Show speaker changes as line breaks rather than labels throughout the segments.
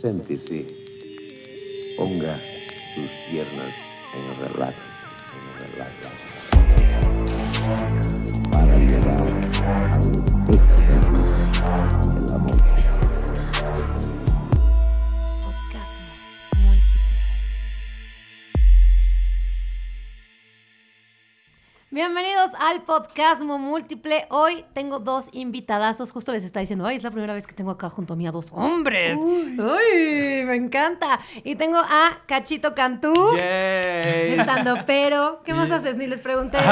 Séntese. Ponga sus piernas en relax, en relax. Para
Bienvenidos al Podcasmo Múltiple. Hoy tengo dos invitadazos. Justo les está diciendo, ay, es la primera vez que tengo acá junto a mí a dos hombres. Uy, me encanta. Y tengo a Cachito Cantú,
Yay.
estando pero. ¿Qué más haces? Ni les pregunté.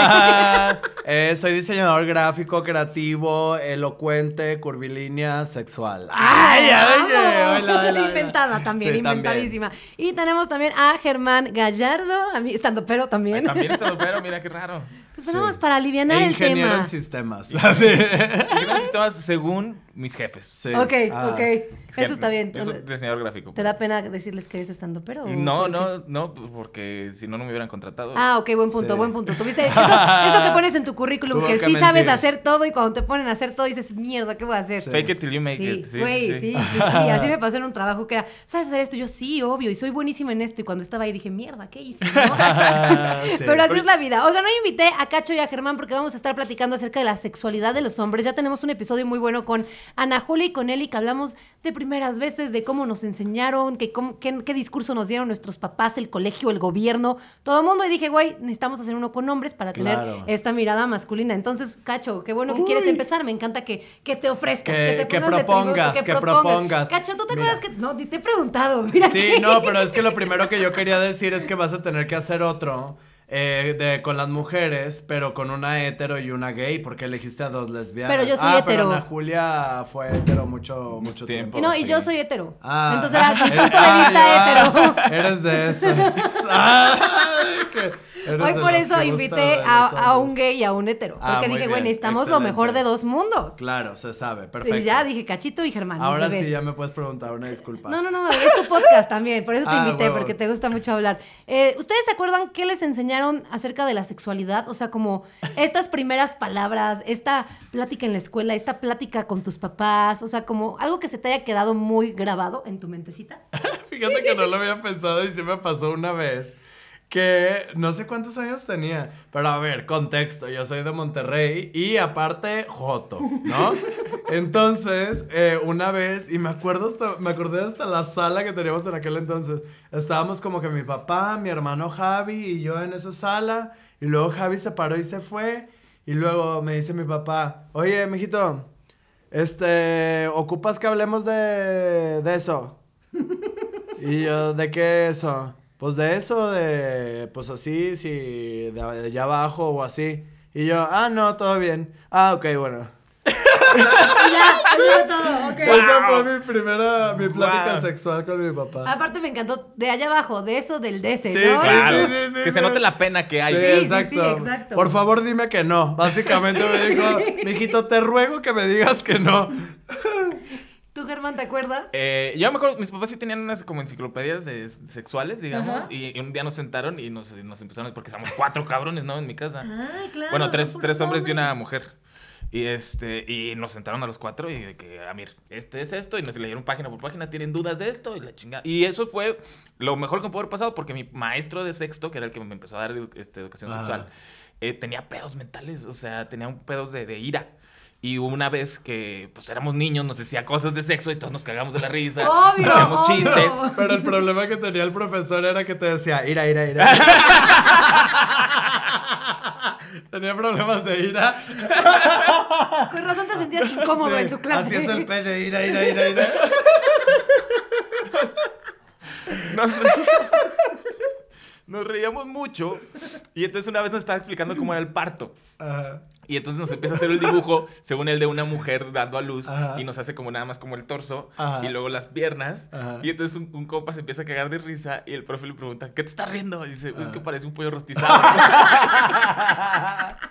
Eh, soy diseñador gráfico, creativo, elocuente, curvilínea, sexual.
¡Ay,
ay, ay, hola.
Inventada también,
Sí,
inventadísima. Y tenemos también a Germán Gallardo, a mí, estando pero también.
También está pero mira qué raro.
Pues bueno,
Sí.
para aliviar
E
el
ingeniero
tema.
en sistemas.
Ingenieros sistemas según mis jefes.
Sí.
Ok,
Ah.
ok.
Es que
Eso está bien.
Soy diseñador gráfico.
¿Te da pena decirles que eres estando pero?
No, no, no, porque si no, no me hubieran contratado.
Ah, ok, buen punto,
Sí.
buen punto. ¿Tuviste eso, eso que pones en tu currículum,
Tuvo
que,
que
sí sabes hacer todo y cuando te ponen a hacer todo dices, mierda, ¿qué voy a hacer?
Sí.
Fake it till you make
Sí,
it. Sí,
güey, sí,
sí,
sí,
sí.
sí, Así me pasó en un trabajo que era, ¿sabes hacer esto? Yo sí, obvio, y soy buenísima en esto. Y cuando estaba ahí dije, mierda, ¿qué hice? no?"
Sí.
Pero así es la vida. Oigan, hoy invité a Cacho y a Germán porque vamos a estar platicando acerca de la sexualidad de los hombres. Ya tenemos un episodio muy bueno con Ana Julia y con Eli que hablamos de primeras veces, de cómo nos enseñaron, que cómo- qué, qué discurso nos dieron nuestros papás, el colegio, el gobierno, todo el mundo. Y dije, güey, necesitamos hacer uno con hombres para tener
Claro.
esta mirada masculina. Entonces, Cacho, qué bueno que quieres empezar. Me encanta que, que te ofrezcas, que,
Que-
te
que propongas,
tributo,
que propongas.
Cacho, ¿tú te
Mira.
acuerdas que.? No, te he preguntado. Mira
Sí, no, pero es que lo primero que yo quería decir es que vas a tener que hacer otro eh, de, con las mujeres, pero con una hetero y una gay, porque elegiste a dos lesbianas.
Pero yo soy
ah,
hetero.
Pero Ana Julia fue hetero mucho, mucho tiempo.
Y no, y yo soy hetero.
Ah.
Entonces era mi punto de vista
ah,
hetero.
Eres de esos. Ay, que-
Hoy por eso invité a, a un gay y a un hetero.
Ah,
Porque dije, bueno, necesitamos lo mejor de
excelente.
dos mundos.
Claro, se sabe, perfecto.
Y ya dije Cachito y Germán.
Ahora sí ya me puedes preguntar una disculpa.
No, no, no, es tu podcast también, por eso te
Ah,
invité,
huevo.
porque te gusta mucho hablar. Eh, ¿Ustedes se acuerdan qué les enseñaron acerca de la sexualidad? O sea, como estas primeras palabras, esta plática en la escuela, esta plática con tus papás, o sea, como algo que se te haya quedado muy grabado en tu mentecita.
Fíjate que no lo había pensado y sí me pasó una vez. Que no sé cuántos años tenía, pero a ver, contexto, yo soy de Monterrey y aparte Joto, ¿no? Entonces, eh, una vez, y me acuerdo hasta, me acordé hasta la sala que teníamos en aquel entonces, estábamos como que mi papá, mi hermano Javi y yo en esa sala, y luego Javi se paró y se fue, y luego me dice mi papá, oye, mijito, este, ¿ocupas que hablemos de, de eso? Y yo, ¿de qué eso? Pues de eso, de, pues así, si de, de allá abajo o así. Y yo, ah, no, todo bien. Ah, ok, bueno.
Ya, eso fue todo, ok.
Esa fue mi primera, mi plática
Wow.
sexual con mi papá.
Aparte me encantó de allá abajo, de eso del DC,
Sí,
¿no?
Claro.
sí, sí,
que
sí.
se note la pena que hay.
Sí,
Sí, sí,
exacto.
sí, exacto.
Por favor, dime que no. Básicamente me dijo, mijito, te ruego que me digas que no.
¿Tú, Germán, te acuerdas?
Eh, yo me acuerdo, mis papás sí tenían unas como enciclopedias de sexuales, digamos,
Ajá.
y, y un día nos sentaron y nos, nos empezaron, porque somos cuatro cabrones, ¿no? En mi casa.
Ay, claro.
bueno, tres, tres hombres y una mujer. Y este, y nos sentaron a los cuatro y de que, Amir, este es esto, y nos leyeron página por página, tienen dudas de esto, y la chingada. Y eso fue lo mejor que me pudo haber pasado, porque mi maestro de sexto, que era el que me empezó a dar este, educación sexual, eh, tenía pedos mentales, o sea, tenía un pedos de, de ira. Y una vez que, pues, éramos niños, nos decía cosas de sexo y todos nos cagamos de la risa.
Obvio,
hacíamos
obvio.
chistes.
Pero el problema que tenía el profesor era que te decía, ira, ira, ira. tenía problemas de ira.
Con razón te sentías incómodo
Sí,
en su clase.
Así es el pene, ira, ira, ira, ira.
Nos, nos reíamos mucho. Y entonces una vez nos estaba explicando cómo era el parto.
Ajá.
Y entonces nos empieza a hacer el dibujo, según el de una mujer dando a luz,
Ajá.
y nos hace como nada más como el torso,
Ajá.
y luego las piernas. Y entonces un, un compa se empieza a cagar de risa, y el profe le pregunta, ¿qué te estás riendo? Y dice, es que parece un pollo rostizado.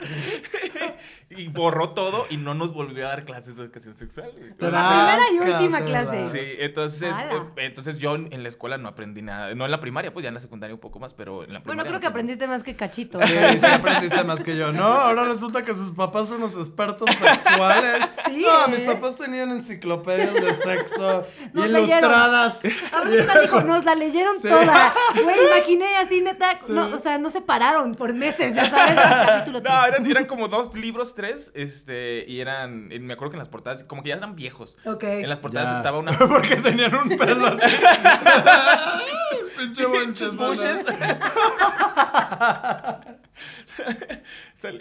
y borró todo y no nos volvió a dar clases de educación sexual.
La primera y última clase.
Sí, entonces, eh, entonces yo en la escuela no aprendí nada. No en la primaria, pues ya en la secundaria un poco más, pero en la primaria.
Bueno, creo
no
que aprendiste más que cachito.
Sí, sí aprendiste más que yo. No, ahora resulta que sus papás son unos expertos sexuales.
Sí,
no,
¿eh?
mis papás tenían enciclopedias de sexo
Nos
ilustradas.
Ahorita dijo, nos la leyeron
Sí.
toda. Güey, imaginé así, neta.
Sí.
no, o sea, no se pararon por meses, ya sabes. el capítulo
No, eran, eran como dos libros, tres, este, y eran, y me acuerdo que en las portadas, como que ya eran viejos.
Ok.
En las portadas
Ya.
estaba una...
Porque tenían un pelo así. Pinche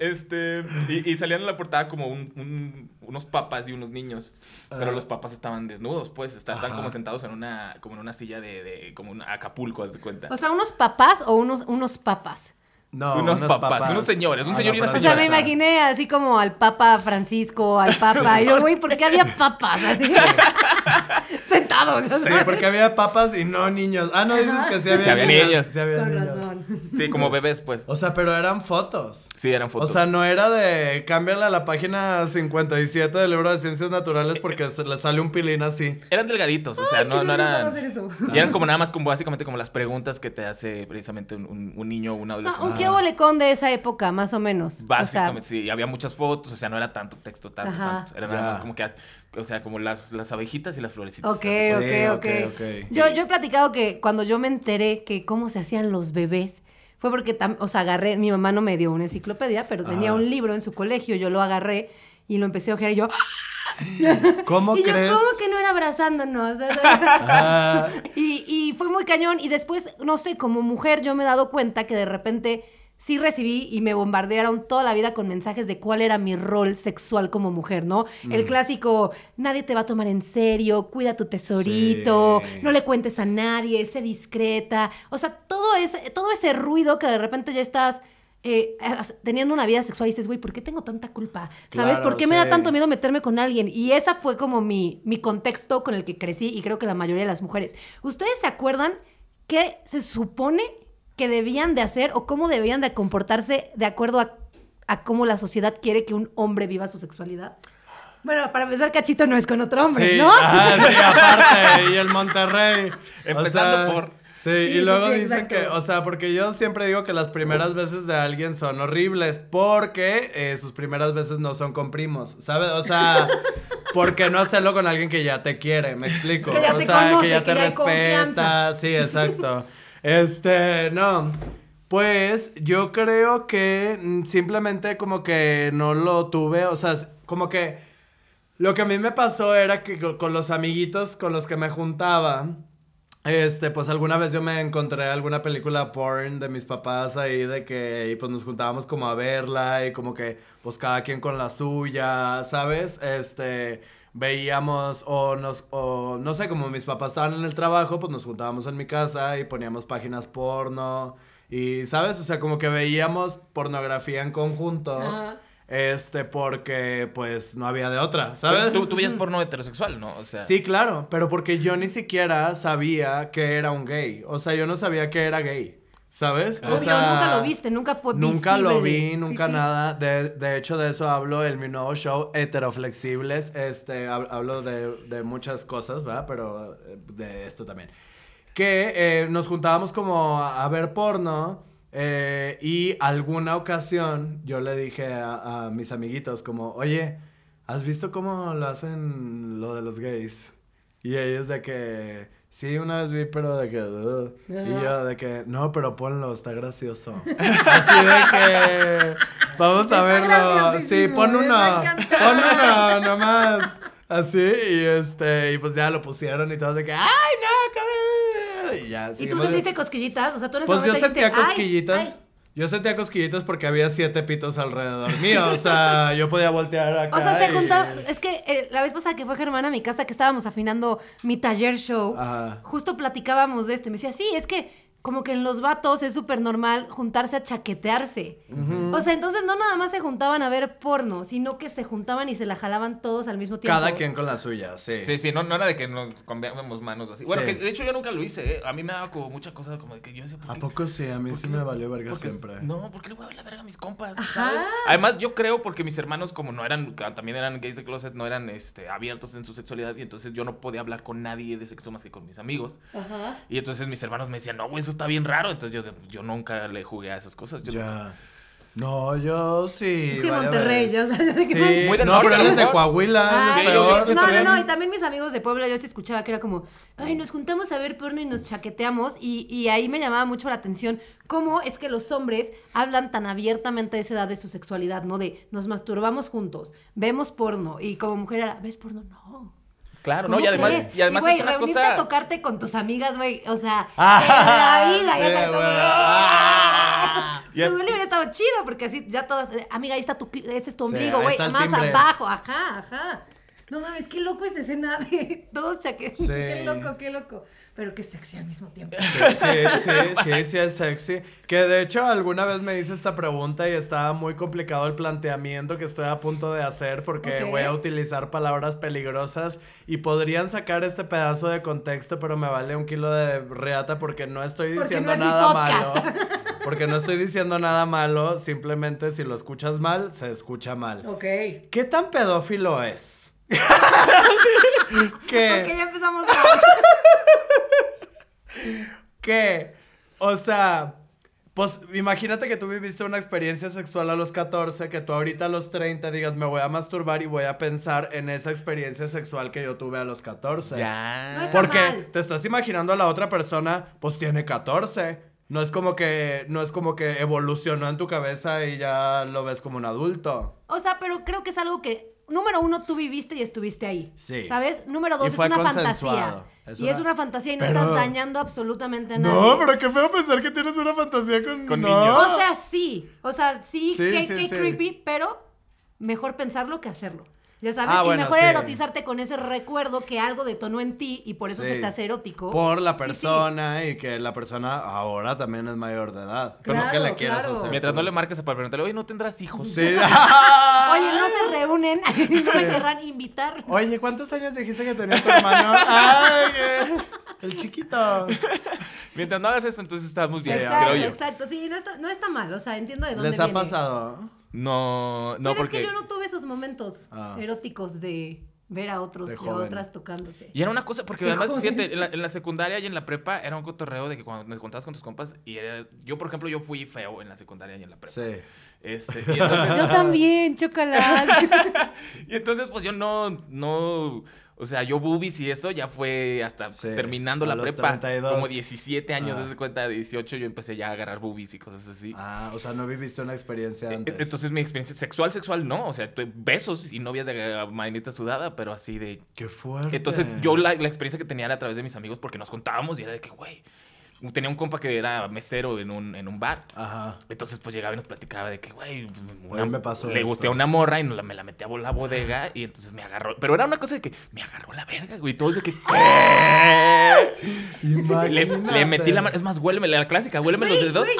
este, y, y salían en la portada como un- un- unos papas y unos niños. Pero
Ah.
los papas estaban desnudos, pues. Estaban
Ajá.
como sentados en una, como en una silla de, de como un Acapulco, haz de cuenta.
O sea, unos papás o unos, unos papas.
No,
Unos papás, unos señores, un señor y una
O sea,
señora.
me imaginé así como al Papa Francisco, al Papa. Y yo, güey, ¿por qué había papas así? Sentados.
Sí, porque había papas y no niños. Ah, no, dices que sí había,
Sí había niños.
Sí había
Con
niños.
razón.
Sí, como bebés, pues.
O sea, pero eran fotos.
Sí, eran fotos.
O sea, no era de cámbiale a la página 57 del libro de ciencias naturales porque se le sale un pilín así.
Eran delgaditos, o sea,
Ay,
no, no
miedo
eran...
hacer eso.
Y eran como nada más como básicamente como las preguntas que te hace precisamente un, un- un niño o un
O sea,
adolescente.
un qué olecón de esa época, más o menos. O sea,
Básicamente, sí, había muchas fotos, o sea, no era tanto texto, tanto,
Ajá.
tanto. Era nada más como que, o sea, como las, las abejitas y las florecitas.
Ok,
Sí,
ok.
ok, ok.
Yo, yo he platicado que cuando yo me enteré que cómo se hacían los bebés, fue porque, tam- o sea, agarré, mi mamá no me dio una enciclopedia, pero tenía un libro en su colegio, yo lo agarré y lo empecé a ojear y yo,
¿Cómo
y yo,
crees?
¿cómo que no era abrazándonos?
Ah,
y, y fue muy cañón. Y después, no sé, como mujer, yo me he dado cuenta que de repente sí recibí y me bombardearon toda la vida con mensajes de cuál era mi rol sexual como mujer, ¿no?
Mm.
El clásico, nadie te va a tomar en serio, cuida tu tesorito,
Sí.
no le cuentes a nadie, sé discreta. O sea, todo ese, todo ese ruido que de repente ya estás... eh, teniendo una vida sexual y dices, güey, ¿por qué tengo tanta culpa? ¿Sabes?
Claro,
¿Por qué me da tanto miedo meterme con alguien? Y esa fue como mi, mi contexto con el que crecí y creo que la mayoría de las mujeres. ¿Ustedes se acuerdan qué se supone que debían de hacer o cómo debían de comportarse de acuerdo a, a cómo la sociedad quiere que un hombre viva su sexualidad? Bueno, para empezar, Cachito no es con otro hombre,
sí,
¿no?
ah, sí, aparte. Y el Monterrey. O
Empezando
sea,
por-
Sí,
Sí,
y luego
sí,
dicen
exacto.
que, o sea, porque yo siempre digo que las primeras veces de alguien son horribles, porque eh, sus primeras veces no son con primos, ¿sabes? O sea, ¿por qué no hacerlo con alguien que ya te quiere? ¿Me explico?
Que ya
o
te
sea,
conoce,
que ya
que
te
ya hay
respeta. Sí, exacto. Este, no. Pues yo creo que simplemente como que no lo tuve, o sea, como que lo que a mí me pasó era que co- con los amiguitos con los que me juntaba, este, pues alguna vez yo me encontré alguna película porn de mis papás ahí de que, y pues nos juntábamos como a verla y como que, pues cada quien con la suya, ¿sabes? Este, veíamos o nos, o no sé, como mis papás estaban en el trabajo, pues nos juntábamos en mi casa y poníamos páginas porno y, ¿sabes? O sea, como que veíamos pornografía en conjunto.
Ajá.
Este, porque pues no había de otra, ¿sabes?
Tú, tú veías porno heterosexual, ¿no? O sea,
Sí, claro, pero porque yo ni siquiera sabía que era un gay. O sea, yo no sabía que era gay, ¿sabes?
Obvio,
o sea,
nunca lo viste, nunca fue
Nunca lo
visible.
vi,
Sí,
nunca
sí.
nada. De, de hecho, de eso hablo en mi nuevo show, Heteroflexibles. Este, hab- hablo de, de muchas cosas, ¿verdad? Pero eh, de esto también. Que eh, nos juntábamos como a, a ver porno. eh, y alguna ocasión yo le dije a, a mis amiguitos como, oye, ¿has visto cómo lo hacen lo de los gays? Y ellos de que, sí, una vez vi, pero de que, "Ugh". y yo de que, no, pero ponlo, está gracioso. Así de que, vamos a verlo. Sí, pon uno, pon uno, nomás. Así, y este, y pues ya lo pusieron y todos de que, ¡ay, no, cabrón! Y ya,
¿Y tú sentiste cosquillitas? O sea, tú en ese
Pues yo sentía
dijiste, "Ay,
cosquillitas.
ay".
Yo sentía cosquillitas porque había siete pitos alrededor mío. O sea, yo podía voltear acá.
O sea, se
y-
juntaron. Es que eh, la vez pasada que fue Germán a mi casa, que estábamos afinando mi taller show,
Ajá.
justo platicábamos de esto. Y me decía, sí, es que como que en los vatos es súper normal juntarse a chaquetearse. O sea, entonces no nada más se juntaban a ver porno, sino que se juntaban y se la jalaban todos al mismo tiempo.
Cada quien con la suya, sí.
Sí, sí, no, no era de que nos cambiamos manos así. Bueno,
Sí.
que de hecho yo nunca lo hice, ¿eh? A mí me daba como mucha cosa como de que yo decía, ¿por
¿A
qué?
poco sí? A mí
¿Por
sí me valió verga
Porque-
siempre.
No, porque le voy a ver la verga a mis compas,
Ajá.
¿sabes? Además, yo creo porque mis hermanos, como no eran, ca- también eran gays de closet, no eran este, abiertos en su sexualidad, y entonces yo no podía hablar con nadie de sexo más que con mis amigos.
Ajá.
Y entonces mis hermanos me decían, no, güey, eso está bien raro. Entonces yo, yo nunca le jugué a esas cosas. Yo
Ya. No, yo sí.
Es que Monterrey, ya sabes. de que
Sí,
Muy
no, pero
a
él
lo
es de. Coahuila,
Ay,
peor.
no, no, no, y también mis amigos de Puebla, yo sí escuchaba que era como, ay, nos juntamos a ver porno y nos chaqueteamos, y, y ahí me llamaba mucho la atención cómo es que los hombres hablan tan abiertamente a esa edad de su sexualidad, ¿no? De nos masturbamos juntos, vemos porno, y como mujer era, ¿ves porno? No.
Claro, no,
¿Cómo
y además, y además
güey,
es una
reunirte
cosa...
a tocarte con tus amigas, güey, o sea,
Ah,
en la vida,
sí,
ya sabes. ¡ah! Le hubiera estado chido, porque así ya todas, eh, amiga, ahí está tu, cli- ese es tu
Sí,
ombligo, güey,
el
más
timbre.
abajo, ajá, ajá. No mames, qué loco esa escena de todos chaquetes.
Sí.
Qué loco, qué loco. Pero qué sexy al mismo tiempo.
Sí, sí, sí, sí, es sexy. Que de hecho alguna vez me hice esta pregunta y estaba muy complicado el planteamiento que estoy a punto de hacer porque voy a utilizar palabras peligrosas y podrían sacar este pedazo de contexto, pero me vale un kilo de reata porque no estoy diciendo
no es mi
nada malo. Porque no estoy diciendo nada malo, simplemente si lo escuchas mal, se escucha mal.
Ok.
¿Qué tan pedófilo es?
Ok,
que,
ya empezamos a...
que, o sea, pues imagínate que tú viviste una experiencia sexual a los 14, que tú ahorita a los 30 digas, me voy a masturbar y voy a pensar en esa experiencia sexual que yo tuve a los 14.
Ya.
No está
Porque
mal.
te estás imaginando a la otra persona, pues tiene 14. No es como que, no es como que evolucionó en tu cabeza y ya lo ves como un adulto.
O sea, pero creo que es algo que, número uno, tú viviste y estuviste ahí.
Sí.
¿Sabes? Número dos, es una fantasía.
Es
y es
una-
una fantasía y no
Pero-
estás dañando absolutamente a nadie.
No, pero qué feo pensar que tienes una fantasía con,
Con
no.
niños.
O sea, sí. O sea, sí,
Sí,
qué,
sí,
qué
sí.
creepy, pero mejor pensarlo que hacerlo. Ya sabes,
Ah,
y
bueno,
mejor
sí.
erotizarte con ese recuerdo que algo detonó en ti y por eso
Sí.
se te hace erótico.
Por la
Sí, sí.
persona y que la persona ahora también es mayor de edad. Pero no que
Claro,
le quieras
claro.
hacer.
Mientras no le marques para preguntarle, oye, ¿no tendrás hijos?
Sí.
Oye, no se reúnen y no me querrán invitar.
Oye, ¿cuántos años dijiste que tenía tu hermano? Ay, el chiquito.
Mientras no hagas eso, entonces estamos bien,
exacto,
creo yo.
exacto. Sí, no está, no está mal. O sea, entiendo de dónde
¿Les ha pasado?
No, no,
Pero
porque...
es que yo no tuve esos momentos
Ah.
eróticos de ver a otros y a otras tocándose.
Y era una cosa, porque además,
joven.
fíjate, en la, en la secundaria y en la prepa era un cotorreo de que cuando nos contabas con tus compas, y era, yo, por ejemplo, yo fui feo en la secundaria y en la prepa.
Sí.
Este, y entonces,
Yo también, chocolate.
y entonces, pues yo no, no, o sea, yo boobies y eso ya fue hasta
Sí,
terminando la prepa.
32.
Como 17 años,
Ah.
desde cuenta de 18, yo empecé ya a agarrar boobies y cosas así.
Ah, o sea, no viviste una experiencia
E-
antes.
Entonces mi experiencia sexual, sexual, no. O sea, besos y novias de eh, manita sudada, pero así de...
Qué fuerte.
Entonces yo la, la experiencia que tenía era a través de mis amigos porque nos contábamos y era de que, güey, tenía un compa que era mesero en un, en un bar.
Ajá.
Entonces, pues llegaba y nos platicaba de que, güey, una-
me pasó
le
esto.
gusté a una morra y nos la- me la metí a la bodega y entonces me agarró. Pero era una cosa de que me agarró la verga, güey. Todos de que, ¿qué? Le, le metí la mano. Es más, huéleme, la clásica, huéleme los dedos.
güey,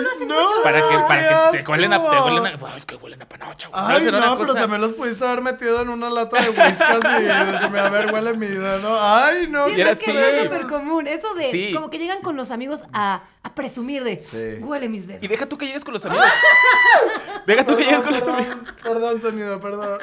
Eso lo hacen
No.
mucho.
Para que, para
¡Qué
que te huelen a, te huelen a, es que huelen a panocha, güey.
Ay, no,
una
pero también los pudiste haber metido en una lata de whiskas y decirme, a ver, huele mi dedo. Ay, no.
Sí,
Y era
es que
así.
es súper común. Eso de,
Sí.
como que llegan con los amigos a, a presumir de,
Sí.
huele mis dedos.
Y deja tú que llegues con los amigos. deja tú que llegues con los amigos.
Perdón, sonido, perdón.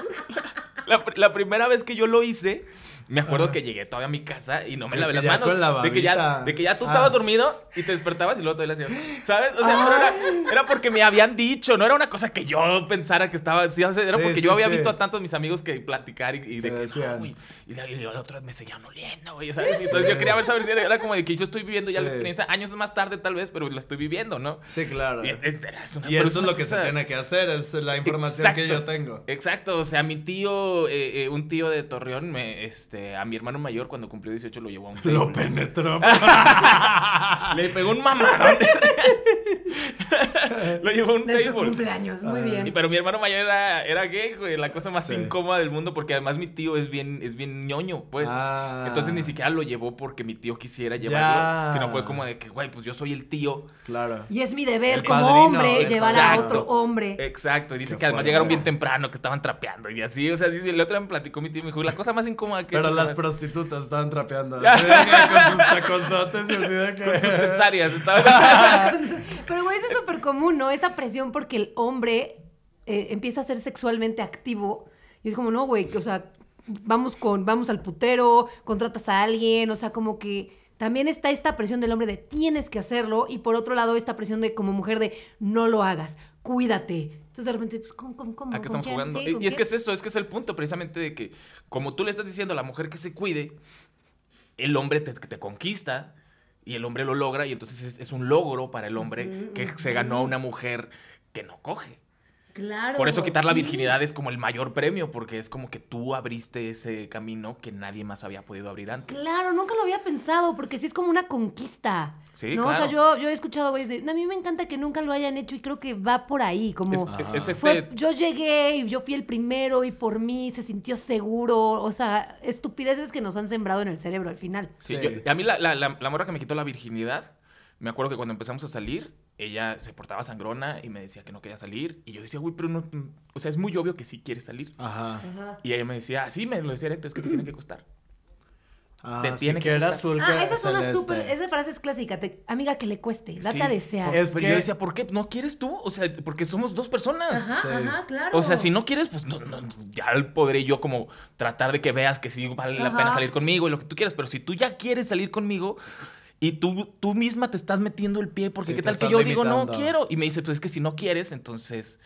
La primera vez que yo lo hice, me acuerdo que llegué todavía a mi casa y no me lavé las manos.
con la
de, que ya, de que ya tú
Ah.
estabas dormido y te despertabas y luego todavía le hacías. ¿Sabes? O sea, pero era, era porque me habían dicho, no era una cosa que yo pensara que estaba. sí, o sea, era
Sí,
porque
sí,
yo había visto a tantos mis amigos que platicar y, y de
Que.
No, güey. y, y la otra vez me seguían oliendo, güey. ¿Sabes? Y entonces yo quería ver saber si era, era como de que yo estoy viviendo ya la experiencia años más tarde, tal vez, pero la estoy viviendo, ¿no?
Sí, claro.
Y, es- es una-
Y
pero
eso es lo que se tiene que hacer, es la información que yo tengo.
Exacto, o sea, mi tío, eh, eh, un tío de Torreón, me, este, a mi hermano mayor cuando cumplió 18 lo llevó a un
Lo
table.
penetró.
Le pegó un mamadón. lo llevó a un
De su
table.
cumpleaños, muy
Ah.
Y-
bien.
pero mi hermano mayor era, era gay, güey, la cosa más
Sí.
incómoda del mundo, porque además mi tío es bien, es bien ñoño, pues.
Ah.
Entonces ni siquiera lo llevó porque mi tío quisiera
Ya.
llevarlo, sino fue como de que, güey, pues yo soy el tío.
Claro.
Y es mi deber
El
como
padrino,
hombre llevar a otro hombre.
Exacto, y dice
Qué
que además llegaron bien temprano, que estaban trapeando y así, o sea, dice, el otro día me platicó mi tío y me dijo, la cosa más incómoda que
Pero las
jamás".
prostitutas estaban trapeando. con sus taconzotes y así de que.
con sus cesáreas.
Pero, güey, eso es súper común, ¿no? Esa presión porque el hombre eh, empieza a ser sexualmente activo. Y es como, no, güey, o sea, vamos con, vamos al putero, contratas a alguien, o sea, como que también está esta presión del hombre de tienes que hacerlo. Y por otro lado, esta presión de como mujer de no lo hagas, cuídate. Entonces de repente, pues, ¿cómo, cómo, cómo?
¿A qué
¿Con
estamos
quién?
jugando?
Sí,
y
¿con
y es que es eso, es que es el punto precisamente de que, como tú le estás diciendo a la mujer que se cuide, el hombre te, te conquista y el hombre lo logra y entonces es, es un logro para el hombre que se ganó a una mujer que no coge.
Claro.
Por eso quitar la virginidad es como el mayor premio, porque es como que tú abriste ese camino que nadie más había podido abrir antes.
Claro, nunca lo había pensado, porque sí es como una conquista.
Sí,
¿no? O sea,
claro.
yo, yo he escuchado güeyes de, a mí me encanta que nunca lo hayan hecho y creo que va por ahí, como...
Es, es este-
Fue, yo llegué y yo fui el primero y por mí se sintió seguro. O sea, estupideces que nos han sembrado en el cerebro al final.
Sí,
Sí.
yo- a mí la, la, la, la morra que me quitó la virginidad, me acuerdo que cuando empezamos a salir, ella se portaba sangrona y me decía que no quería salir. Y yo decía, güey, pero no. O sea, es muy obvio que sí quiere salir.
Ajá.
Y ella me decía, sí, me lo decía directo, es que te tiene que costar.
Ah,
Te
sí
tiene que
que era
gustar.
azul.
Ah,
que
esa es una
celeste.
súper... Esa frase es clásica. te- amiga, que le cueste. Date
Sí.
a desear.
Es
Pero
que-
yo decía, ¿por qué? ¿No quieres tú? O sea, porque somos dos personas.
Ajá,
Sí.
ajá, claro.
O sea, si no quieres, pues no, no, ya podré yo como tratar de que veas que sí vale la pena salir conmigo y lo que tú quieras. Pero si tú ya quieres salir conmigo y tú, tú misma te estás metiendo el pie, porque
Sí,
qué tal que yo digo no quiero. Y me dice, pues es que si no quieres, entonces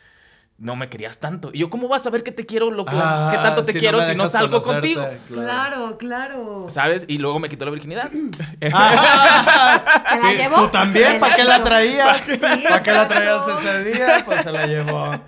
no me querías tanto. Y yo, ¿cómo vas a saber que te quiero, lo que,
Ah,
qué tanto te
si
quiero si no salgo
conocerte,
contigo?
Claro, claro.
¿Sabes? Y luego me quitó la virginidad.
Ah,
¿Se la
sí,
llevó?
Tú también, ¿para qué la traías?
Sí,
¿Para qué la traías ese día? Pues se la llevó.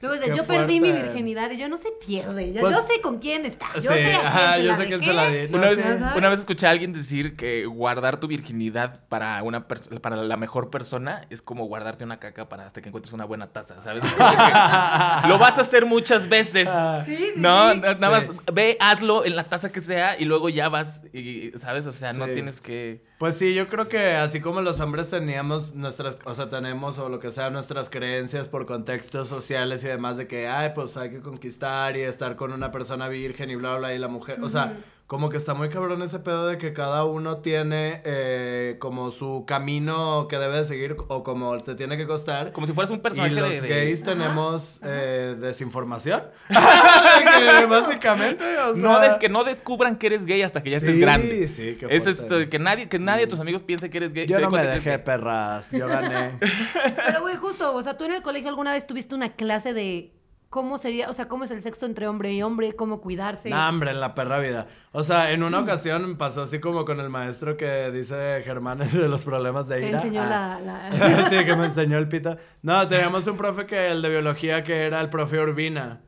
Luego dice, yo perdí mi virginidad y yo no se pierde. Yo,
Pues-
yo sé con quién está. Yo
Sí,
sé a quién
ajá,
se
yo
la
sé quién se la. No
Una vez, una vez escuché a alguien decir que guardar tu virginidad para una para la mejor persona es como guardarte una caca para hasta que encuentres una buena taza, ¿sabes? Lo vas a hacer muchas veces.
Ah,
Sí, sí,
no,
sí.
na- nada
Sí.
más ve, hazlo en la taza que sea y luego ya vas y, ¿sabes? O sea, no tienes que...
Pues sí, yo creo que así como los hombres teníamos nuestras, o sea, tenemos o lo que sea nuestras creencias por contextos sociales y demás de que, ay, pues hay que conquistar y estar con una persona virgen y bla, bla, y la mujer, o sea, como que está muy cabrón ese pedo de que cada uno tiene eh, como su camino que debe de seguir o como te tiene que costar.
Como si fueras un
Y
personaje
los
de... de-
gays tenemos eh, desinformación. Que básicamente, o sea...
No, des- que no descubran que eres gay hasta que ya estés
Sí,
grande.
sí, qué
Es esto, que nadie, que nadie de tus amigos piense que eres gay.
Yo no me dejé,
gay.
perras. Yo gané.
Pero, güey, justo, o sea, tú en el colegio alguna vez tuviste una clase de cómo sería, o sea, cómo es el sexo entre hombre y hombre, cómo cuidarse.
Nah, hombre, en la perra vida. O sea, en una ocasión pasó así como con el maestro que dice Germán de los problemas de ira.
enseñó
Ah.
la... la-
sí, que me enseñó el pito. No, teníamos un profe que, el de biología, que era el profe Urbina.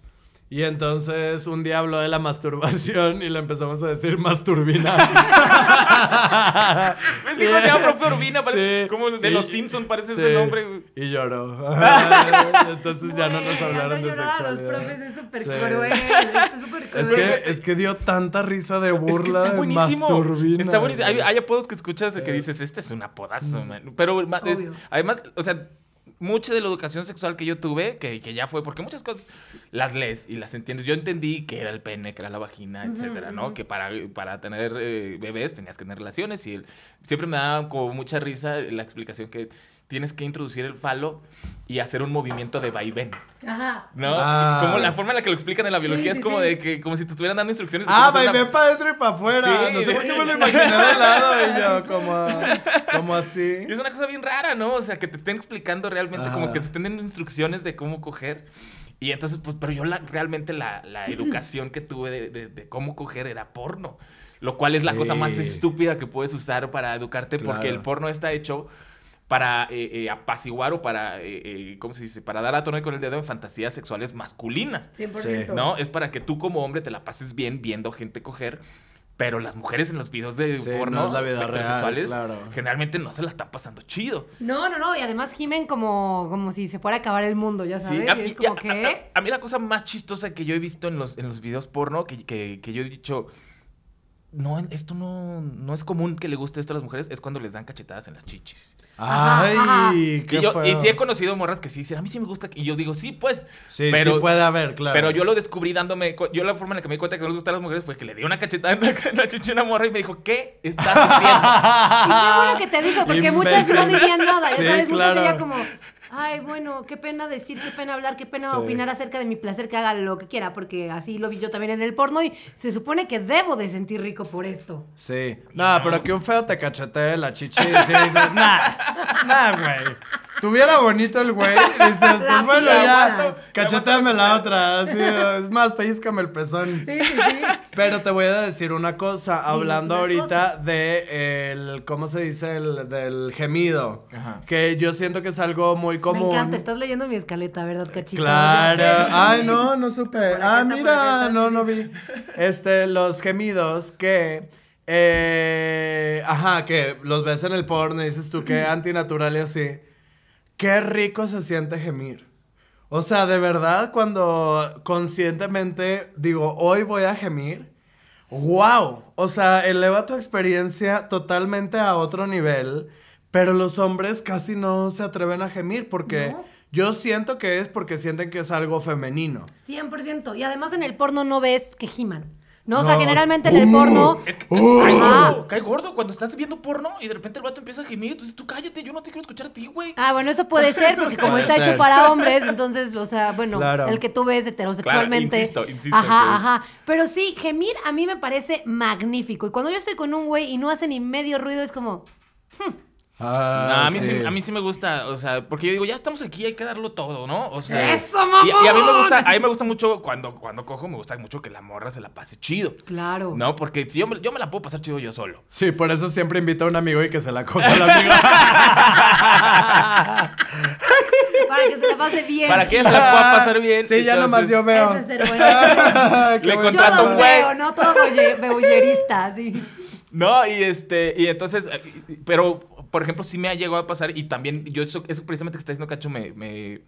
Y entonces un día habló de la masturbación y le empezamos a decir masturbina.
Es que ¿cómo se llama profe Urbina? Parece
Sí.
como de
Y-
los Simpsons parece
sí.
ese nombre.
Y lloró. entonces ya no nos hablaron de
a los
sexualidad.
profes es súper
Sí.
cruel, cruel.
Es que, es que dio tanta risa de
Es que
burla
está
de
buenísimo.
masturbina.
Está buenísimo. Hay, hay apodos que escuchas que dices, este es un apodazo, man. Pero es- además, o sea, mucha de la educación sexual que yo tuve, que, que ya fue, porque muchas cosas las lees y las entiendes. Yo entendí que era el pene, que era la vagina, etcétera, ¿no? Que para, para tener eh, bebés tenías que tener relaciones y el- siempre me daba como mucha risa la explicación que tienes que introducir el falo y hacer un movimiento de vaivén,
Ajá.
¿no?
Ah.
Como la forma en la que lo explican en la biología
Sí,
es como
sí.
de que, como si te estuvieran dando instrucciones.
Ah, vaivén
una-
para adentro y para afuera.
Sí,
no sé por qué me lo imaginé de lado y yo como, como así.
Y es una cosa bien rara, ¿no? O sea, que te estén explicando realmente,
Ajá.
como que te estén dando instrucciones de cómo coger. Y entonces, pues, pero yo la, realmente la, la educación que tuve de, de- de cómo coger era porno. Lo cual es la cosa más estúpida que puedes usar para educarte, porque el porno está hecho para eh, eh, apaciguar o para, eh, eh, ¿cómo se dice? Para dar a tono con el dedo en fantasías sexuales masculinas.
100%.
¿No? Es para que tú como hombre te la pases bien viendo gente coger. Pero las mujeres en los videos de
Sí,
porno
no es la vida real,
heterosexuales,
claro.
generalmente no se la están pasando chido.
No, no, no. Y además gimen como, como si se fuera a acabar el mundo, ya sabes.
a,
y
mí-
es como
a-
que.
a- a mí la cosa más chistosa que yo he visto en los, en los videos porno, que, que- que yo he dicho, no, esto no, no es común que le guste esto a las mujeres, es cuando les dan cachetadas en las chichis.
Ay,
ajá.
qué
Y, yo, y sí he conocido morras que sí dicen, a mí sí me gusta. Y yo digo, sí, pues.
Sí,
pero,
sí puede haber, claro.
Pero yo lo descubrí dándome. Yo la forma en la que me di cuenta que no les gustan las mujeres fue que le di una cachetada en la, en la chichi a una morra y me dijo, ¿qué estás haciendo?
Y qué bueno que te dijo, porque muchas no dirían nada. Ya
Sí,
sabes, muchas sería como. Ay, bueno, qué pena decir, qué pena hablar, qué pena
Sí.
opinar acerca de mi placer, que haga lo que quiera, porque así lo vi yo también en el porno y se supone que debo de sentir rico por esto.
Sí. Nada, pero que un feo te cachetee la chichi y dices, nah, nah, güey. Tuviera bonito el güey, dices, pues bueno, ya, cacheteame la otra. Así, es más, pellizcame el pezón.
Sí, sí, sí.
Pero te voy a decir una cosa, hablando
una
ahorita
cosa.
de el, ¿cómo se dice? El, del gemido.
Ajá.
Que yo siento que es algo muy común.
Me encanta, estás leyendo mi escaleta, ¿verdad, cachito?
Claro. Ay, no, no supe. Ah,
está,
mira, no, no vi. Este, los gemidos que. eh, ajá, que los ves en el porno y dices tú que antinatural y así. Qué rico se siente gemir. O sea, de verdad, cuando conscientemente digo, hoy voy a gemir. ¡Wow! O sea, eleva tu experiencia totalmente a otro nivel. Pero los hombres casi no se atreven a gemir porque
No.
yo siento que es porque sienten que es algo femenino.
100%. Y además en el porno no ves que giman. ¿No? O sea, generalmente en el
Uh.
porno.
Es que
Uh.
cae, gordo, cae gordo cuando estás viendo porno y de repente el vato empieza a gemir tú dices, tú cállate, yo no te quiero escuchar a ti, güey.
Ah, bueno, eso puede ser, porque como está
ser.
hecho para hombres, entonces, o sea, bueno,
Claro.
el que tú ves heterosexualmente.
Claro, insisto, insisto
Ajá, ajá. Pero sí, gemir a mí me parece magnífico. Y cuando yo estoy con un güey y no hace ni medio ruido, es como.
No,
Ah,
a, mí sí. a mí sí me gusta, o sea, porque yo digo, ya estamos aquí, hay que darlo todo, ¿no? O sea,
¡Eso, mamón!
y, y a mí me gusta, a mí me gusta mucho cuando, cuando cojo, me gusta mucho que la morra se la pase chido.
Claro.
No, porque si yo me, yo me la puedo pasar chido yo solo.
Sí, por eso siempre invito a un amigo y que se la coja el amigo.
Para que se la pase bien.
Para que se la pueda pasar bien.
Sí, ya nomás yo veo.
Eso es ser bueno.
Le contrato
los
un güey.
veo, ¿no? Todo beullerista, así.
No, y este, y entonces, eh, pero, por ejemplo, sí me ha llegado a pasar, y también, yo eso, eso precisamente que está diciendo Cacho me, me,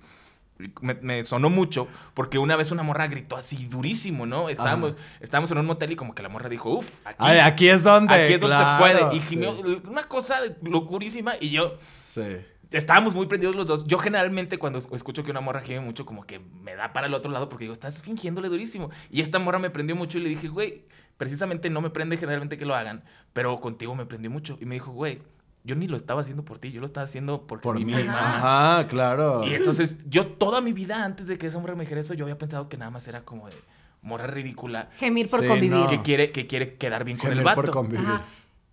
me- me sonó mucho, porque una vez una morra gritó así durísimo, ¿no? Estábamos, estábamos en un motel y como que la morra dijo, uff, aquí,
Ay, aquí es donde.
aquí es donde
claro,
se puede. Y
sí.
gimió una cosa locurísima, y yo,
Sí.
estábamos muy prendidos los dos. Yo generalmente cuando escucho que una morra gime mucho, como que me da para el otro lado porque digo, estás fingiéndole durísimo. Y esta morra me prendió mucho y le dije, güey, precisamente no me prende generalmente que lo hagan, pero contigo me prendió mucho. Y me dijo, güey, yo ni lo estaba haciendo por ti, yo lo estaba haciendo porque
Por
a mí mama".
Ajá, claro.
Y entonces yo toda mi vida antes de que esa morra me dijera eso, yo había pensado que nada más era como de morra ridícula
Gemir por
Sí,
convivir.
no.
que quiere, que quiere quedar bien con
Gemir
el
por
vato.
convivir.
Ajá.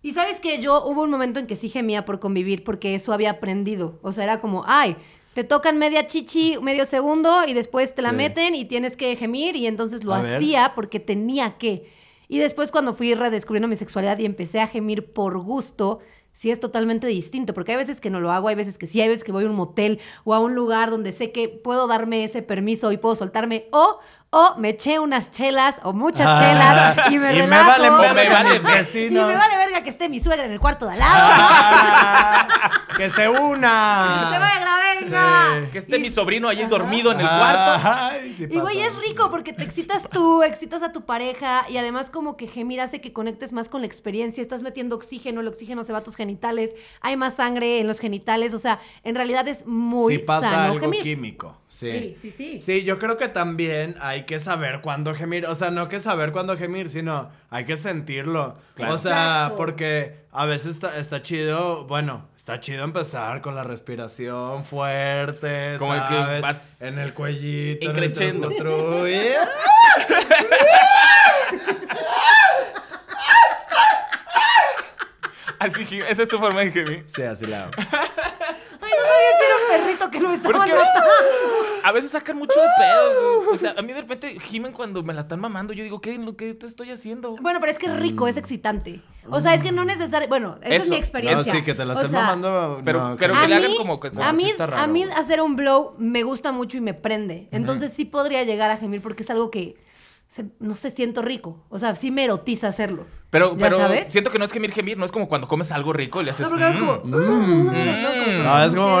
Y sabes que yo hubo un momento en que sí gemía por convivir porque eso había aprendido. O sea, era como, ay, te tocan media chichi, medio segundo y después te la
Sí.
meten y tienes que gemir y entonces lo
A ver.
hacía porque tenía que. Y después cuando fui redescubriendo mi sexualidad y empecé a gemir por gusto, sí es totalmente distinto, porque hay veces que no lo hago, hay veces que sí, hay veces que voy a un motel o a un lugar donde sé que puedo darme ese permiso y puedo soltarme o o me eché unas chelas o muchas
Ah,
chelas y me
y me vale
O me vale
y
vecinos.
me vale verga que esté mi suegra en el cuarto de al lado.
Ah, que se
Que
una.
se vaya, venga.
Sí.
Que esté mi sobrino allí
Ajá.
dormido en el cuarto.
Ay, sí
Y güey, es rico porque te excitas tú, excitas a tu pareja y además como que gemir hace que conectes más con la experiencia, estás metiendo oxígeno, el oxígeno se va a tus genitales, hay más sangre en los genitales, o sea, en realidad es muy
sí pasa
sano
algo
gemir.
químico. Sí.
Sí, sí, sí.
Sí, yo creo que también hay que saber cuándo gemir. O sea, no que saber cuándo gemir, sino hay que sentirlo.
Claro.
O sea,
Exacto.
porque a veces está, está chido, bueno, está chido empezar con la respiración fuerte,
Como el que
¿sabes?
vas
en el cuellito,
increchendo.
en el
Así que esa es tu forma de gemir.
Sí, así la hago.
Ay, no era un perrito que lo
Pero
estaba
es que a veces sacan mucho de pedo. güey. O sea, a mí de repente gimen cuando me la están mamando. Yo digo, ¿qué, lo que te estoy haciendo?
Bueno, pero es que es rico,
Mm.
es excitante. O sea, es que no necesariamente. Bueno, esa es mi experiencia.
No, sí, que te la
O
estés
sea,
mamando.
pero-
no,
pero
a
que le hagan
mí,
como que-
a mí,
está raro,
a mí hacer un blow me gusta mucho y me prende. Entonces sí podría llegar a gemir porque es algo que se- no sé, siento rico. O sea, sí me erotiza hacerlo.
Pero,
¿Ya
pero
sabes?
siento que no es gemir, gemir, no es como cuando comes algo rico y le haces.
No, es como. ¿no?
Es como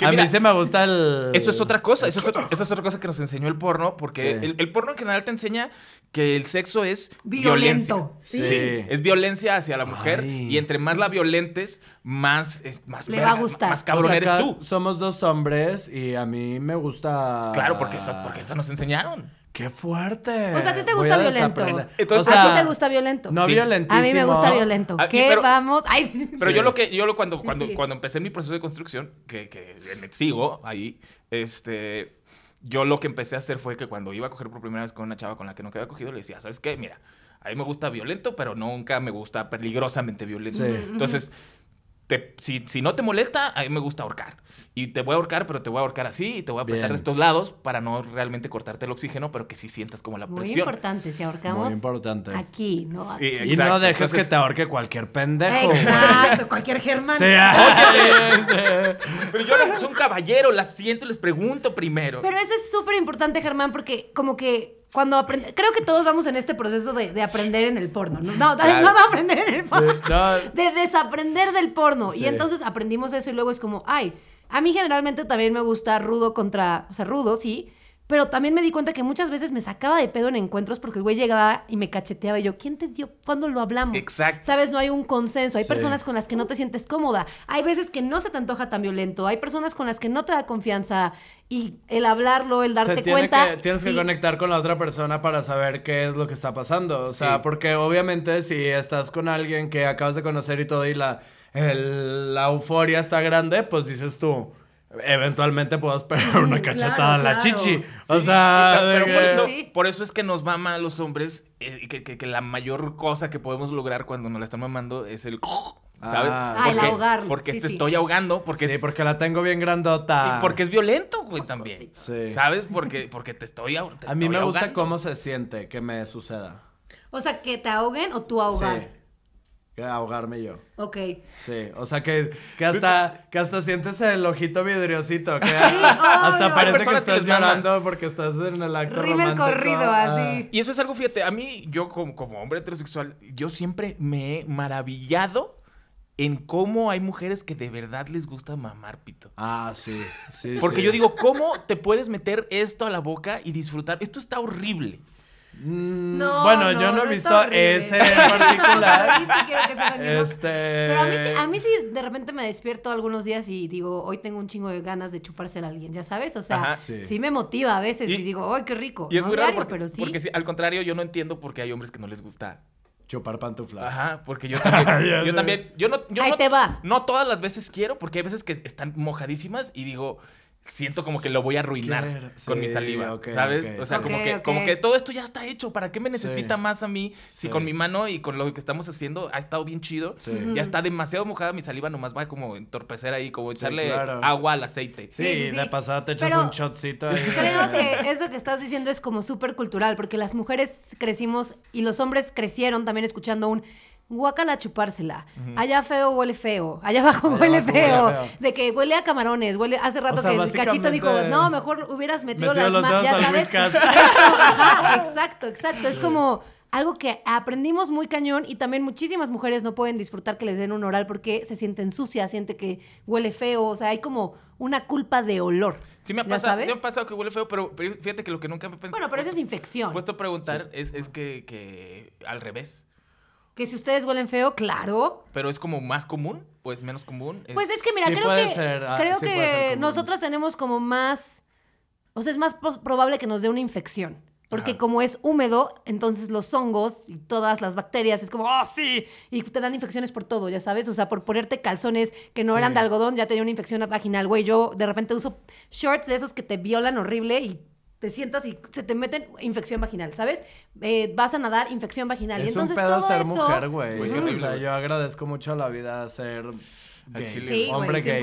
a
mira,
mí se me gusta el.
Eso es otra cosa, eso es, otra- eso es otra cosa que nos enseñó el porno, porque
Sí.
el, el porno en general te enseña que el sexo es
Violento,
violencia.
sí.
Sí.
Es violencia hacia la mujer
Ay.
y entre más la violentes, más, es, más,
Le va a gustar.
más
O
cabrón
sea,
eres tú.
Somos dos hombres y a mí me gusta.
Claro, porque eso, porque eso nos enseñaron.
¡Qué fuerte!
O sea, ¿a ti te gusta violento?
Entonces,
¿A ti te gusta violento?
No
Sí.
violentísimo.
A mí me gusta violento.
Ah,
¿Qué
pero-
vamos? Ay.
Pero
Sí.
yo lo que, yo lo cuando, cuando,
sí.
cuando empecé mi proceso de construcción, que, que sigo ahí, este, yo lo que empecé a hacer fue que cuando iba a coger por primera vez con una chava con la que nunca había cogido, le decía, ¿sabes qué? Mira, a mí me gusta violento, pero nunca me gusta peligrosamente violento.
Sí.
Entonces, te- si, si no te molesta, a mí me gusta ahorcar. Y te voy a ahorcar, pero te voy a ahorcar así y te voy a apretar
Bien.
de estos lados para no realmente cortarte el oxígeno, pero que sí sientas como la
Muy
presión.
importante, si ahorcamos
Muy importante.
aquí, ¿no?
Sí,
Aquí.
Y no dejes
entonces-
que te ahorque cualquier pendejo. güey.
Exacto, cualquier Germán.
Sí, ah,
Pero yo no soy un caballero, las siento y les pregunto primero.
Pero eso es súper importante, Germán, porque como que cuando aprende... Creo que todos vamos en este proceso de, de aprender en el porno. No, no,
Claro.
no de aprender en el porno.
no.
De desaprender del porno.
Sí.
Y entonces aprendimos eso y luego es como, ay, a mí generalmente también me gusta rudo contra... O sea, rudo, sí. Pero también me di cuenta que muchas veces me sacaba de pedo en encuentros porque el güey llegaba y me cacheteaba y yo, ¿quién te dio? ¿Cuándo lo hablamos?
Exacto.
Sabes, no hay un consenso. Hay
Sí.
personas con las que no te sientes cómoda. Hay veces que no se te antoja tan violento. Hay personas con las que no te da confianza. Y el hablarlo, el darte
Se tiene
cuenta.
que- tienes que conectar con la otra persona para saber qué es lo que está pasando. O sea,
Sí.
porque obviamente si estás con alguien que acabas de conocer y todo y la, el- la euforia está grande, pues dices tú, eventualmente puedo esperar una cachetada
claro,
en la
claro.
chichi. O
Sí,
sea,
pero
de
por eso,
Sí.
por eso es que nos mama a los hombres eh, que, que- que la mayor cosa que podemos lograr cuando nos la están mamando es el ¿sabes?
Ah,
Ah, el
Porque-
ahogarlo.
Porque
Sí,
te
sí.
estoy ahogando, porque
sí,
es,
porque la tengo bien grandota.
y porque es violento, güey, también.
Sí.
¿Sabes? Porque, porque te estoy ahog- te
A mí me gusta
ahogando.
cómo se siente que me suceda.
O sea, que te ahoguen o tú ahogar.
Que ahogarme yo.
Ok.
Sí, o sea que, que hasta que hasta sientes el ojito vidriosito, que
obvio.
hasta parece que estás
mama.
llorando porque estás en el acto
Rima el corrido,
Ah.
así.
Y eso es algo, fíjate, a mí, yo como, como hombre heterosexual, yo siempre me he maravillado en cómo hay mujeres que de verdad les gusta mamar pito.
Ah, sí, sí.
Porque
sí.
yo digo, ¿cómo te puedes meter esto a la boca y disfrutar? Esto está horrible.
Mm,
No,
bueno, yo no he visto
horrible.
ese en particular.
A mí sí
este.
Pero a mí, sí, a mí sí, de repente me despierto algunos días y digo, hoy tengo un chingo de ganas de chupársela a alguien, ya sabes, o sea,
Ajá.
sí.
Sí.
me motiva a veces y,
Y-
digo, ¡ay, qué rico!
Y es
no
muy raro
diario,
porque,
pero sí.
porque sí, al contrario, yo no entiendo por qué hay hombres que no les gusta.
Chupar pantufla.
Ajá, porque yo también, yo también, yo no, yo
Ahí
no,
te va.
no todas las veces quiero, porque hay veces que están mojadísimas y digo, siento como que lo voy a arruinar con mi saliva, ¿sabes? O sea, como que, como que todo esto ya está hecho, ¿para qué me necesita
Sí.
más a mí si
Sí.
con mi mano y con lo que estamos haciendo ha estado bien chido?
Sí.
Ya está demasiado mojada mi saliva, nomás va como a entorpecer ahí, como echarle
claro.
agua al aceite.
Sí,
Sí, sí, sí.
de pasada te echas
Pero
un shotcito ahí.
Creo que eso que estás diciendo es como súper cultural, porque las mujeres crecimos y los hombres crecieron también escuchando un guácala a chupársela. Allá feo huele feo. Allá abajo
Allá
huele,
abajo
feo.
huele feo.
De que huele a camarones. Huele hace rato
O sea,
que el cachito dijo, no, mejor hubieras metido,
metido
las
los
ma-",
dedos
ya sabes. Ajá, exacto, exacto. Es como algo que aprendimos muy cañón y también muchísimas mujeres no pueden disfrutar que les den un oral porque se sienten sucias, siente que huele feo, o sea, hay como una culpa de olor.
Sí me ha
¿Ya
pasado, sí me ha pasado que huele feo, pero, pero fíjate que lo que nunca me
Bueno, pero eso es infección.
puesto a preguntar es, es que, que al revés.
Que si ustedes huelen feo, claro.
Pero es como más común o es menos común.
Pues es que mira,
Sí
creo
puede
que
ser, ah,
creo
sí puede ser
que
común.
nosotras tenemos como más o sea, es más probable que nos dé una infección. Porque
Ajá.
como es húmedo, entonces los hongos y todas las bacterias es como, ¡oh, sí! Y te dan infecciones por todo, ya sabes. O sea, por ponerte calzones que no
Sí.
eran de algodón, ya te dio una infección vaginal. Güey, yo de repente uso shorts de esos que te violan horrible y te sientas y se te meten infección vaginal, ¿sabes? Eh, vas a nadar, infección vaginal. y
Es
entonces
un pedo
todo
ser
eso...
mujer, güey. O sea, yo agradezco mucho a la vida ser gay.
Sí, güey,
hombre gay.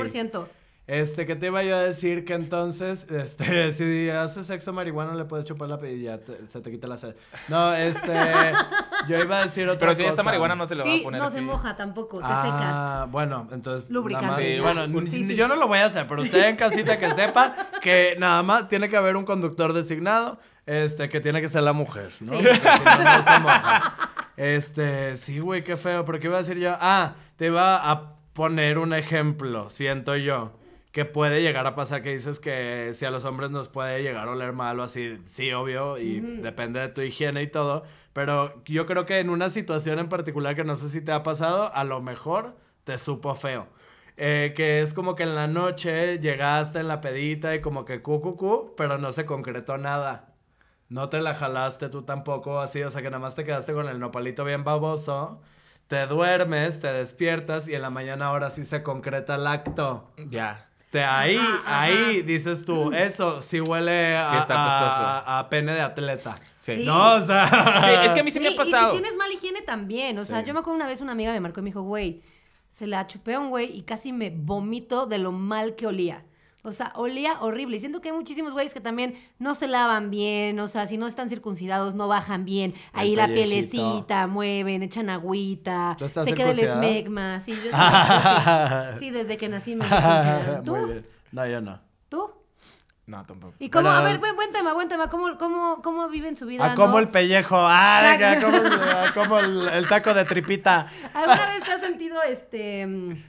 100%.
Este, que te iba yo a decir que entonces, este, si haces sexo marihuana le puedes chupar la pedilla, ya te- se te quita la sed. No, este, yo iba a decir otra
Pero si
cosa.
marihuana no se le va
Sí,
a poner
no
así.
se moja tampoco, te
Ah, bueno, entonces.
Lubricante.
Sí,
bueno,
sí,
yo no lo voy a hacer, pero usted en casita que sepa que nada más tiene que haber un conductor designado, este, que tiene que ser la mujer, ¿no?
Sí.
Porque si no, no se moja. Este, sí, güey, qué feo, pero ¿qué iba a decir yo? Ah, te iba a poner un ejemplo, siento yo. Que puede llegar a pasar que dices que si a los hombres nos puede llegar a oler mal o así, sí, obvio, y depende de tu higiene y todo. Pero yo creo que en una situación en particular que no sé si te ha pasado, a lo mejor te supo feo. Eh, que es como que en la noche llegaste en la pedita y como que cu, cu, cu, pero no se concretó nada. No te la jalaste tú tampoco así, o sea que nada más te quedaste con el nopalito bien baboso. Te duermes, te despiertas y en la mañana ahora sí se concreta el acto.
Ya.
Te, ahí,
Ajá, ajá.
ahí dices tú, eso sí huele a,
Sí está
a- a- pene de atleta.
Sí.
Sí.
No, o sea.
Sí, es que a mí sí me ha pasado.
Y si tienes mala higiene también. O sea,
Sí.
yo me acuerdo una vez una amiga me marcó y me dijo, güey, se la chupé a un güey y casi me vomito de lo mal que olía. O sea, olía horrible. Y siento que hay muchísimos güeyes que también no se lavan bien. O sea, si no están circuncidados, no bajan bien. Ahí la pielecita, mueven, echan agüita.
¿Tú estás
se queda el esmegma. Sí, yo sí, sí. Desde que nací me. ¿Tú?
Muy bien. No, yo no.
¿Tú?
No, tampoco.
¿Y cómo?
Pero-
A ver, buen, buen tema, buen tema. ¿Cómo, cómo, cómo viven su vida?
A como
no?
el pellejo. Ah,
Ya.
a como, a como el, el taco de tripita.
¿Alguna vez te has sentido, este,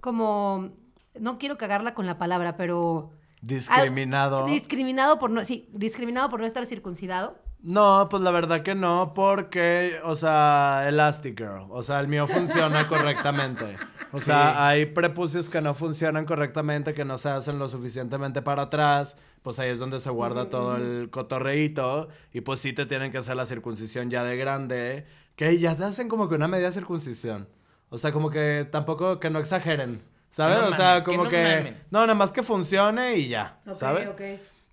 como, no quiero cagarla con la palabra, pero...
Discriminado.
al- discriminado por no, sí, discriminado por no estar circuncidado.
No, pues la verdad que no, porque, o sea, Elastigirl, o sea, el mío funciona correctamente. O sea, hay prepucios que no funcionan correctamente, que no se hacen lo suficientemente para atrás, pues ahí es donde se guarda todo el cotorreíto, y pues sí te tienen que hacer la circuncisión ya de grande, que ya te hacen como que una media circuncisión. O sea, como que tampoco, que no exageren, ¿sabes?
no
o sea,
mamen, que
como
no
que... No, nada más que funcione y ya, ¿sabes?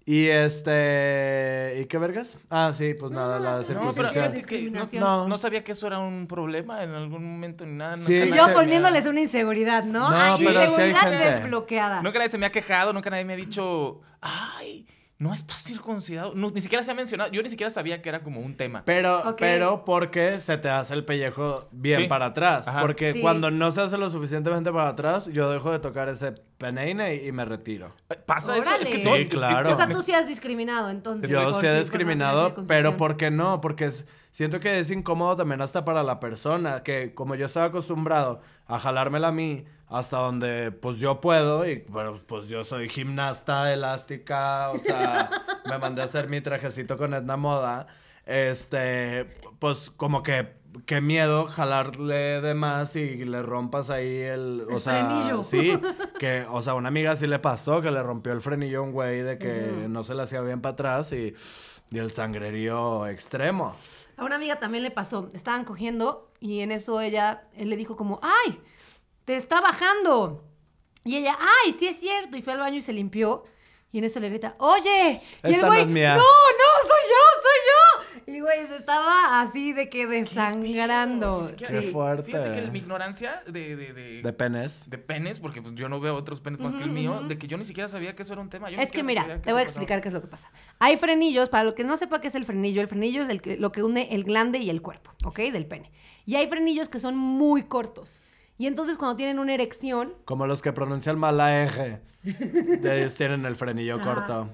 Y este. ¿Y qué vergas? Ah, sí, pues nada, la
no,
No, pero
circuncisión.
fíjate que no,
Discriminación.
No.
no sabía que eso era un problema en algún momento ni nada.
Sí,
nunca
Y yo poniéndoles una inseguridad, ¿no?
No,
Ay,
pero sí hay
inseguridad
gente.
desbloqueada.
Nunca nadie se me ha quejado, nunca nadie me ha dicho, ay, no estás circuncidado. No, ni siquiera se ha mencionado. Yo ni siquiera sabía que era como un tema.
Pero, pero porque se te hace el pellejo bien
Sí.
para atrás.
Ajá.
Porque
Sí.
cuando no se hace lo suficientemente para atrás, yo dejo de tocar ese peneine y, y me retiro.
Pasa eso, es que son-
Sí, claro.
O sea, tú sí has discriminado, entonces.
Yo sí he discriminado, pero. ¿por qué no? Porque es- siento que es incómodo también hasta para la persona, que como yo estaba acostumbrado a jalármela a mí hasta donde pues yo puedo, y pero, pues yo soy gimnasta elástica, o sea, me mandé a hacer mi trajecito con Edna Moda, este, pues como que qué miedo jalarle de más y le rompas ahí el, o
El
sea,
frenillo.
sí, que, o sea, una amiga sí le pasó que le rompió el frenillo a un güey de que no se le hacía bien para atrás y, y el sangrerío extremo.
A una amiga también le pasó. Estaban cogiendo y en eso ella, él le dijo como, ¡ay! Te está bajando. Y ella, ¡ay! Sí es cierto. Y fue al baño y se limpió. Y en eso le grita, ¡oye! Y el
Esta no
güey,
es mía.
¡no, no! ¡Soy yo! ¡Soy yo! Y güey, se estaba así de que desangrando.
Qué
Sí.
fuerte.
Fíjate que mi ignorancia de, de, de,
De penes.
de penes, porque pues, yo no veo otros penes más que el mío, de que yo ni siquiera sabía que eso era un tema. Yo
Es que mira,
que
te voy a
pasaba.
explicar qué es lo que pasa. Hay frenillos, para lo que no sepa qué es el frenillo, el frenillo es el que- lo que une el glande y el cuerpo, ¿ok? Del pene. Y hay frenillos que son muy cortos. Y entonces cuando tienen una erección,
Como los que pronuncian mal la eje. Ellos tienen el frenillo
Ajá.
corto.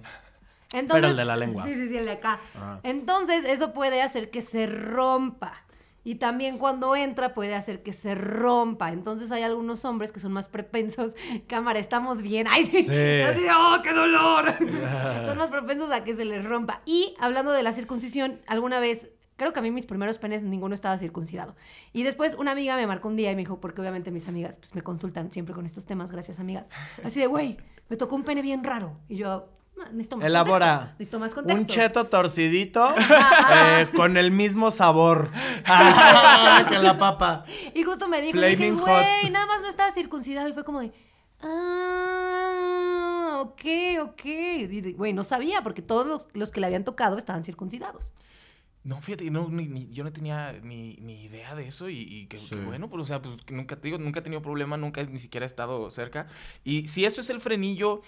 Entonces,
Pero el de la lengua.
Sí, sí, sí, el de acá.
Ajá.
Entonces, eso puede hacer que se rompa. Y también cuando entra puede hacer que se rompa. Entonces hay algunos hombres que son más propensos. Cámara, estamos bien. ¡Ay, sí!
Sí.
Así de, ¡oh, qué dolor! son más propensos a que se les rompa. Y hablando de la circuncisión, alguna vez, creo que a mí mis primeros penes ninguno estaba circuncidado. Y después una amiga me marcó un día y me dijo, porque obviamente mis amigas pues, me consultan siempre con estos temas, gracias amigas. Así de, güey, me tocó un pene bien raro. Y yo, "Ah, necesito más
Elabora.
contexto, Necesito más contexto.
Un cheto torcidito eh, con el mismo sabor Ah, que la papa.
Y justo me dijo, dije, güey, nada más no estaba circuncidado. Y fue como de, ah, ok, ok. Y Güey, no sabía porque todos los, los que le habían tocado estaban circuncidados.
No, fíjate, no, ni- ni- yo no tenía ni, ni idea de eso y, y que, bueno, pues, o sea, pues nunca, te digo, nunca he tenido problema, nunca ni siquiera he estado cerca. Y si esto es el frenillo,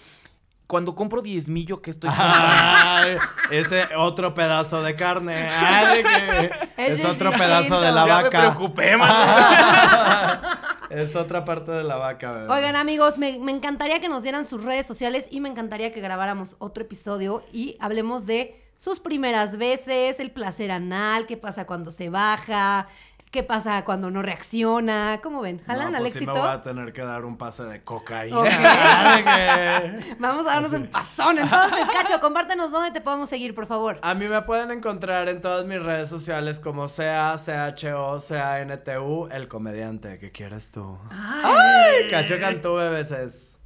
cuando compro diezmillo, ¿qué estoy
Ay, ese otro pedazo de carne. Ay, que es
es
otro pedazo de la
Ya me
vaca.
preocupé, man.
es otra parte de la vaca, bebé.
Oigan, amigos, me, me encantaría que nos dieran sus redes sociales y me encantaría que grabáramos otro episodio y hablemos de sus primeras veces, el placer anal, qué pasa cuando se baja, qué pasa cuando no reacciona. ¿Cómo ven? ¿Jalan
no,
al
pues sí
éxito?
me voy a tener que dar un pase de cocaína.
Vamos a darnos el pasón. Entonces, Cacho, compártenos dónde te podemos seguir, por favor.
A mí me pueden encontrar en todas mis redes sociales como sea, CHO, CANTU, el comediante. ¿Qué quieres tú? Ay, Cacho Cantú, bebés.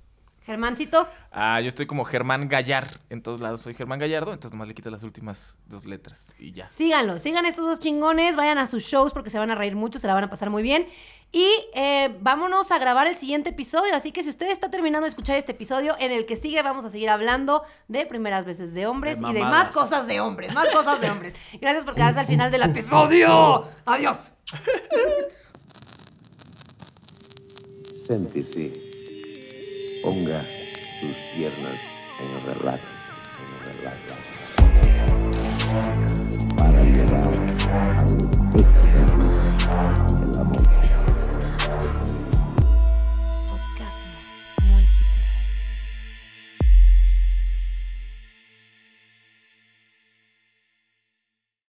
Germancito,
Ah, yo estoy como Germán Gallar. En todos lados soy Germán Gallardo, entonces nomás le quitas las últimas dos letras y ya.
síganlo, sigan estos dos chingones, vayan a sus shows porque se van a reír mucho, se la van a pasar muy bien. Y eh, vámonos a grabar el siguiente episodio. Así que si usted está terminando de escuchar este episodio, en el que sigue vamos a seguir hablando de primeras veces de hombres
De
y de más cosas de hombres, más cosas de hombres. Gracias por quedarse al final del episodio. Adiós.
Séntese. Ponga sus piernas en relax, en relax. Para llegar a